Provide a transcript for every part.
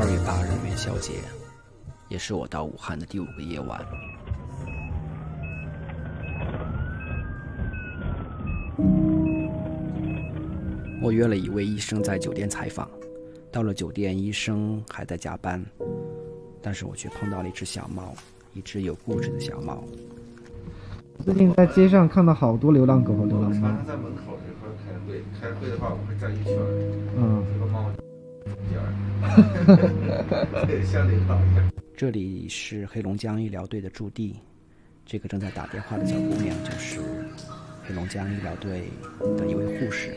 二月八日元宵节，也是我到武汉的第五个夜晚。我约了一位医生在酒店采访，到了酒店，医生还在加班，但是我却碰到了一只小猫，一只有故事的小猫。最近在街上看到好多流浪狗和流浪猫。在门口这块开会，开会的话我会站一圈嗯，对，像领导一样。这里是黑龙江医疗队的驻地，这个正在打电话的小姑娘就是黑龙江医疗队的一位护士。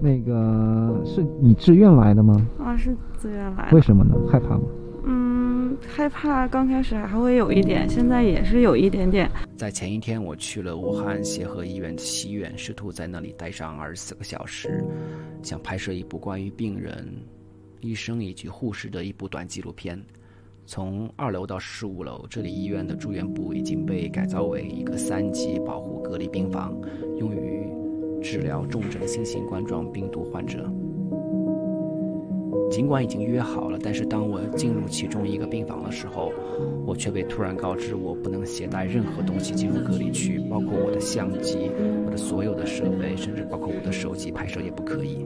那个是你自愿来的吗？啊，是自愿来的。为什么呢？害怕吗？嗯，害怕，刚开始还会有一点，现在也是有一点点。在前一天，我去了武汉协和医院西院，试图在那里待上二十四个小时，想拍摄一部关于病人、医生以及护士的一部短纪录片。从二楼到十五楼，这里医院的住院部已经被改造为一个三级保护隔离病房，用于治疗重症新型冠状病毒患者。尽管已经约好了，但是当我进入其中一个病房的时候，我却被突然告知我不能携带任何东西进入隔离区，包括我的相机、我的所有的设备，甚至包括我的手机拍摄也不可以。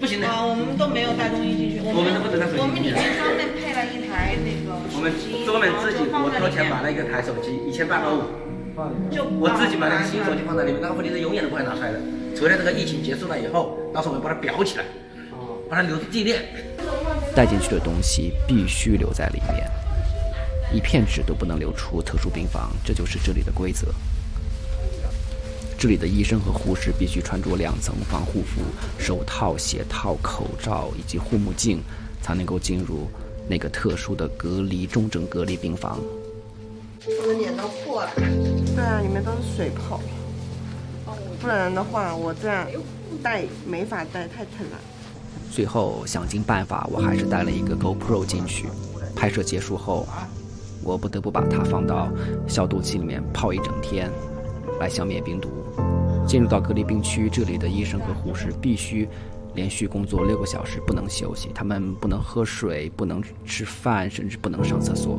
不行的，啊，我们都没有带东西进去。我们都不能带手机我们里面专门配了一台那个我们专门自己我掏钱买了。一个台手机，一千八百五，就我自己买了个新手机放在里面，那个问题是永远都不会拿出来的，除了这个疫情结束了以后，到时候我们把它裱起来，把它留作纪念。带进去的东西必须留在里面，一片纸都不能流出特殊病房，这就是这里的规则。这里的医生和护士必须穿着两层防护服、手套、鞋套、口罩以及护目镜，才能够进入那个特殊的隔离重症隔离病房。我的脸都破了。对啊，里面都是水泡。不然的话，我这样戴没法戴，太疼了。最后想尽办法，我还是带了一个 GoPro 进去。拍摄结束后，我不得不把它放到消毒器里面泡一整天，来消灭病毒。进入到隔离病区，这里的医生和护士必须连续工作六个小时，不能休息。他们不能喝水，不能吃饭，甚至不能上厕所。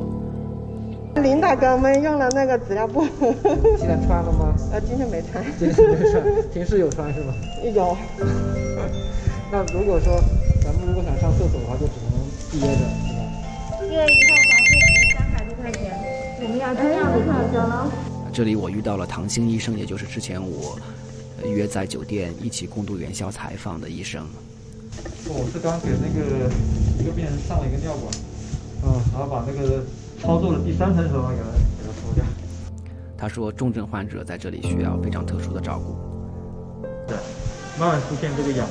领导给我们用了那个纸尿布，现在穿了吗？呃，今天没穿。今天没穿，平时有穿是吗？有。那如果说咱们如果想上厕所的话，就只能憋着，是吧？这一套防护服三百多块钱，我们要这样子看着了。这里我遇到了唐兴医生，也就是之前我呃约在酒店一起共度元宵采访的医生。我是刚给那个一个病人上了一个尿管，嗯，然后把那个操作的第三层手法给他给他脱掉。他说，重症患者在这里需要非常特殊的照顾。对，慢慢出现这个氧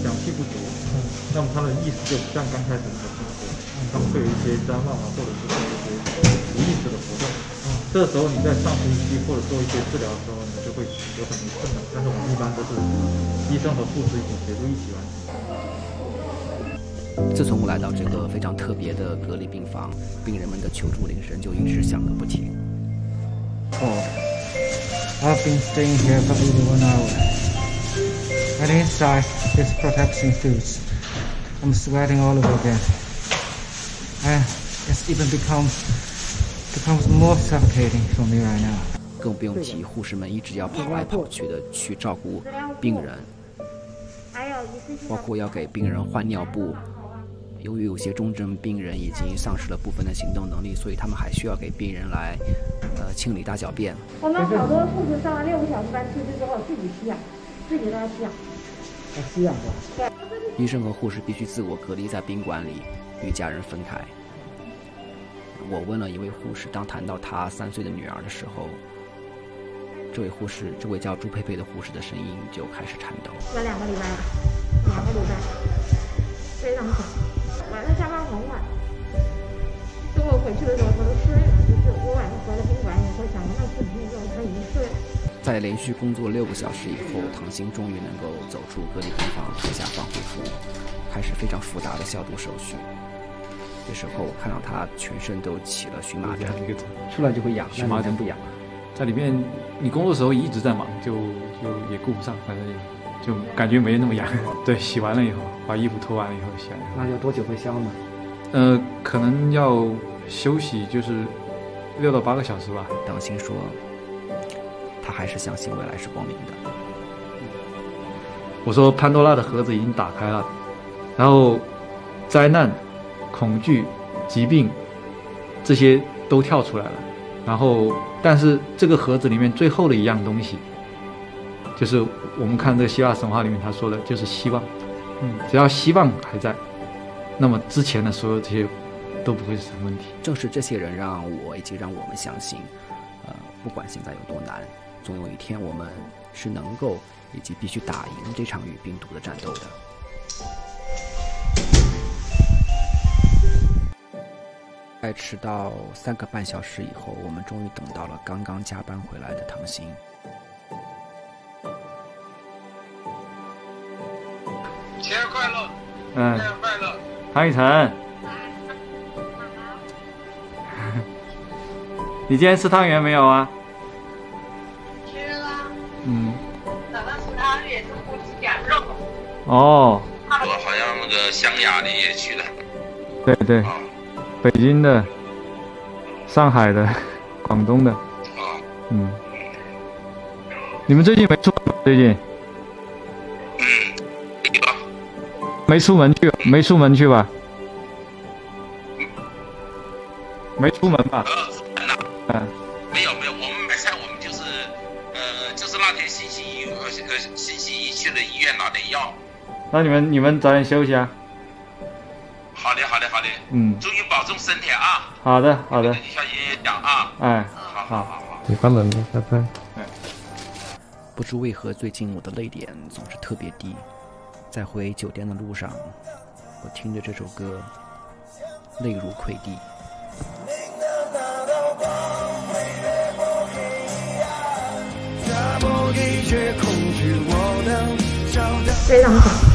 氧气不足，嗯，那么他的意识就不像刚开始那么清晰，他们会有一些谵妄啊，或者是做一些无意识的活动。嗯，这时候你在上呼吸或者做一些治疗的时候，你就会有很多困难。但是我们一般都是医生和护士一起协助一起完成。自从我来到这个非常特别的隔离病房，病人们的求助铃声就一直响个不停。Oh, I've been staying here for over one hours. And inside this protection suits, I'm sweating all over again. And it's even become becomes more suffocating for me right now. 更不用提护士们一直要跑来跑去的去照顾病人，还有一次性包括要给病人换尿布。由于有些重症病人已经丧失了部分的行动能力，所以他们还需要给病人来，呃，清理大小便。我们好多护士上完六个小时班出去之后自己吸氧，自己都要吸氧。吸氧的。医生和护士必须自我隔离在宾馆里，与家人分开。我问了一位护士，当谈到她三岁的女儿的时候，这位护士，这位叫朱佩佩的护士的声音就开始颤抖。有两个礼拜了，两个礼拜，非常苦。晚上下班很晚，等我回去的时候他都睡了，就是我晚上回来宾馆以后想跟他视频的时候他已经睡了。在连续工作六个小时以后，唐鑫终于能够走出隔离病房，脱下防护服，开始非常复杂的消毒手续。这时候我看到他全身都起了荨麻疹，出来就会痒，荨麻疹不痒。在里面，你工作的时候一直在忙，就就也顾不上，反正就就感觉没那么痒。对，洗完了以后，把衣服脱完了以后洗完了以后，那要多久会消呢？呃，可能要休息就是六到八个小时吧。当心说，他还是相信未来是光明的。我说潘多拉的盒子已经打开了，然后灾难、恐惧、疾病这些都跳出来了，然后但是这个盒子里面最后的一样东西，就是我们看这个希腊神话里面他说的，就是希望。嗯，只要希望还在，那么之前的所有这些都不会是什么问题。正是这些人让我以及让我们相信，呃，不管现在有多难，总有一天我们是能够以及必须打赢这场与病毒的战斗的。在迟到三个半小时以后，我们终于等到了刚刚加班回来的唐鑫。节日快乐！嗯节日，快乐！唐雨晨，你今天吃汤圆没有啊？吃了，嗯，早上吃汤圆，中午吃点肉。哦，我好像那个湘雅的也去了对对，啊北京的、上海的、广东的，啊！嗯，你们最近没出？最近嗯，有啊，没出门去，没出门去吧？没出门吧？呃，那嗯，没有没有，我们买菜我们就是呃就是那天星期一呃呃星期一去了医院拿点药。那你们你们早点休息啊。好的好的好的，嗯，注意保重身体啊！好的好的下爷爷讲啊。哎，好好好好。你关门吧，拜拜。不知为何，最近我的泪点总是特别低。在回酒店的路上，我听着这首歌，泪如溃地。非常好。